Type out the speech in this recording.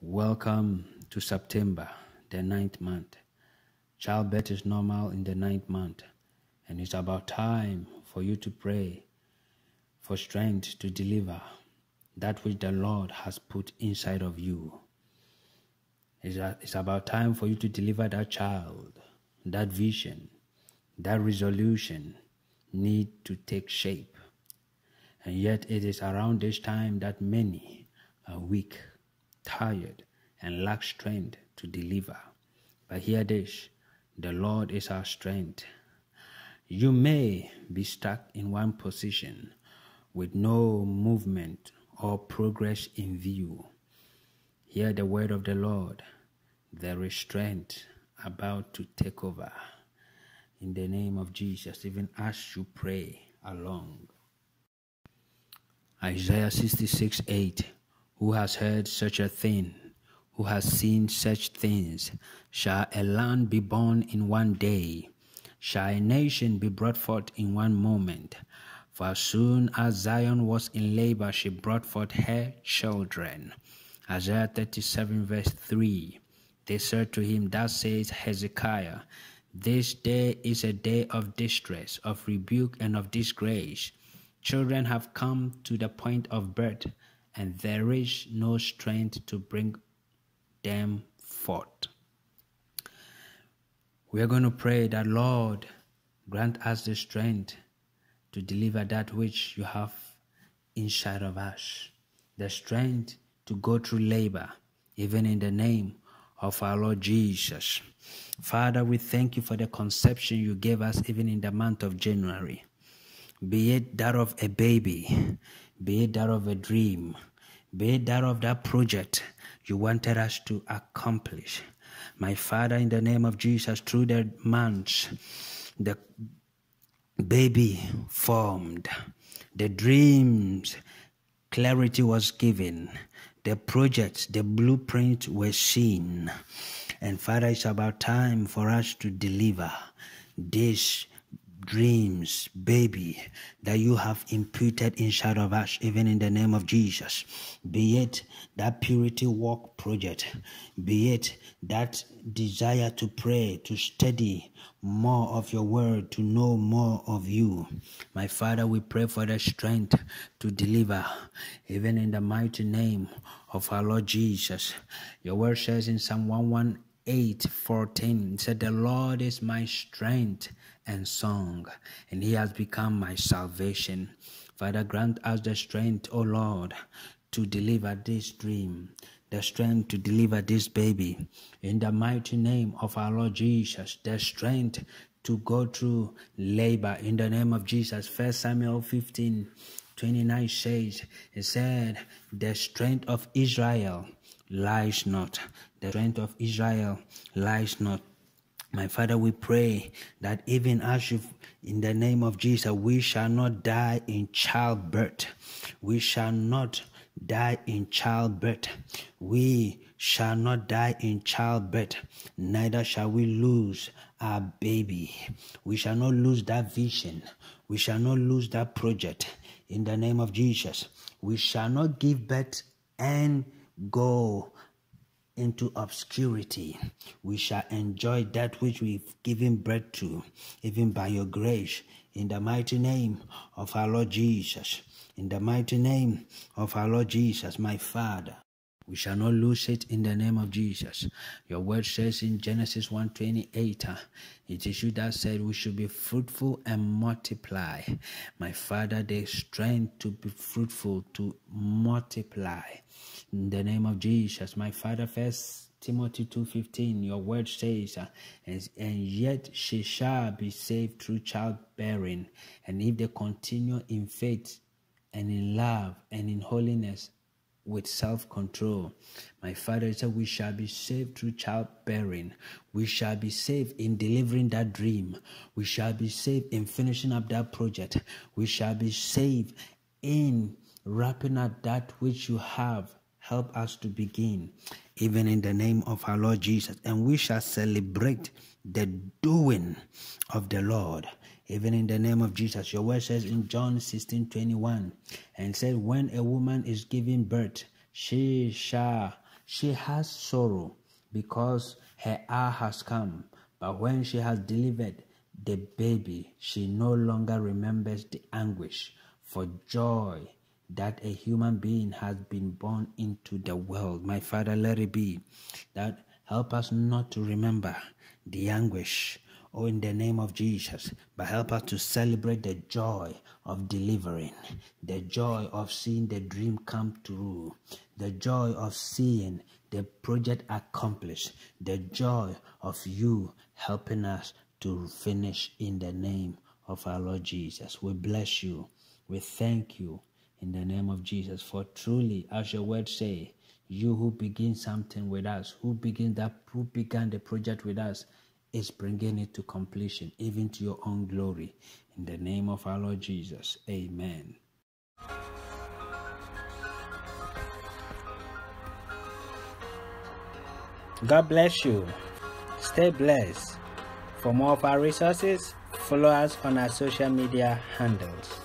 Welcome to September, the ninth month. Childbirth is normal in the ninth month, and it's about time for you to pray for strength to deliver that which the Lord has put inside of you. It's about time for you to deliver that child, that vision, that resolution need to take shape. And yet it is around this time that many are weak, tired, and lack strength to deliver. But hear this the Lord is our strength. You may be stuck in one position with no movement or progress in view. Hear the word of the Lord. There is strength about to take over. In the name of Jesus, even as you pray along. Isaiah 66 8 Who has heard such a thing? Who has seen such things? Shall a land be born in one day? Shall a nation be brought forth in one moment? For as soon as Zion was in labor, she brought forth her children. Isaiah 37, verse 3. They said to him, Thus says Hezekiah, This day is a day of distress, of rebuke, and of disgrace. Children have come to the point of birth, and there is no strength to bring them forth. We are going to pray that, Lord, grant us the strength to deliver that which you have inside of us, the strength to go through labor, even in the name of our Lord Jesus. Father, we thank you for the conception you gave us even in the month of January be it that of a baby, be it that of a dream, be it that of that project you wanted us to accomplish. My Father, in the name of Jesus, through the months, the baby formed, the dreams, clarity was given, the projects, the blueprints were seen. And Father, it's about time for us to deliver this dreams, baby, that you have imputed inside of us, even in the name of Jesus. Be it that purity walk project, be it that desire to pray, to study more of your word, to know more of you. My Father, we pray for the strength to deliver, even in the mighty name of our Lord Jesus. Your word says in Psalm 118 14, it said, The Lord is my strength and song, and he has become my salvation. Father, grant us the strength, O Lord, to deliver this dream, the strength to deliver this baby. In the mighty name of our Lord Jesus, the strength to go through labor in the name of Jesus. First Samuel 15 29 says, It said, The strength of Israel lies not. The strength of Israel lies not my Father, we pray that even as you, in the name of Jesus, we shall not die in childbirth. We shall not die in childbirth. We shall not die in childbirth, neither shall we lose our baby. We shall not lose that vision. We shall not lose that project. In the name of Jesus, we shall not give birth and go into obscurity. We shall enjoy that which we've given birth to, even by your grace, in the mighty name of our Lord Jesus. In the mighty name of our Lord Jesus, my Father. We shall not lose it in the name of Jesus. Your word says in Genesis 1:28, uh, it is you that said we should be fruitful and multiply. My Father, the strength to be fruitful, to multiply. In the name of Jesus, my Father, first Timothy 2:15 your word says uh, and, and yet she shall be saved through childbearing and if they continue in faith and in love and in holiness with self control. My father said, We shall be saved through childbearing. We shall be saved in delivering that dream. We shall be saved in finishing up that project. We shall be saved in wrapping up that which you have help us to begin, even in the name of our Lord Jesus. And we shall celebrate the doing of the Lord, even in the name of Jesus. Your word says in John 16 21, and said, When a woman is giving birth, she shall She has sorrow because her hour has come. But when she has delivered the baby, she no longer remembers the anguish for joy that a human being has been born into the world. My Father, let it be that help us not to remember the anguish Oh, in the name of Jesus, but help us to celebrate the joy of delivering, the joy of seeing the dream come true, the joy of seeing the project accomplished, the joy of you helping us to finish in the name of our Lord Jesus. We bless you. We thank you in the name of Jesus. For truly, as your word say, you who begin something with us, who begin that, who began the project with us, is bringing it to completion, even to your own glory. In the name of our Lord Jesus, amen. God bless you. Stay blessed. For more of our resources, follow us on our social media handles.